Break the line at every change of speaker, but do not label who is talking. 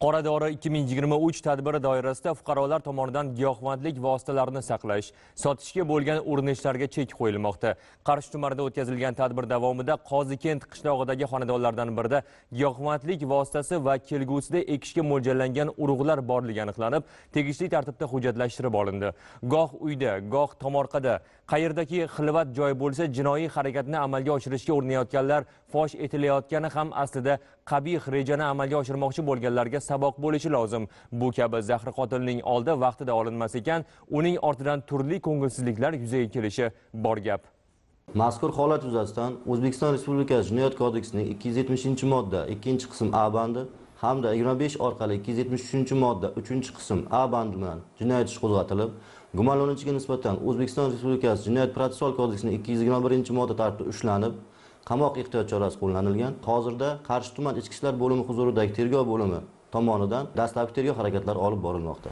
Qora dori 2023 tadbiri doirasida fuqarolar tomonidan giyohvandlik vositalarini saqlash, sotishga bo'lgan urinishlarga chek qo'yilmoqda. Qarshi tumanida o'tkazilgan tadbir davomida Qozikent qishlog'idagi xonadonlardan birida giyohvandlik vositasi va kelgusida ekishga mo'ljallangan urug'lar borligi aniqlanib, tegishli tartibda hujjatlashtirib olindi. Goh uyda, goh tomorqada, qayerdaki xilvat joy bo'lsa, jinoiy harakatni amalga oshirishga urinayotganlar fosh etilayotgani ham aslida qabih rejani amalga oshirmoqchi bo'lganlarga saboq bo'lishi lozim. Bu kabi zahri qotilning oldi vaqtida olinmas ekan, uning ortidan turli ko'ngilsizliklar yuzaga kelishi bor gap.
Mazkur holat yuzasidan O'zbekiston Respublikasi Jinoyat kodeksining 270-modda 2-qism A bandi hamda 25 orqali 273-modda 3-qism A bandi bilan jinoyat ishi qo'zg'atilib, gumonlanuvchiga nisbatan O'zbekiston Respublikasi Jinoyat protsessual kodeksining 221-modda tartibida ushlanib, qamoq ehtiyot chorasi qo'llanilgan. Hozirda Qarshi tuman ichki ishlar bo'limi huzuridagi tergov bo'limi tomonidan dastlabki tergov harakatlari olib borilmoqda.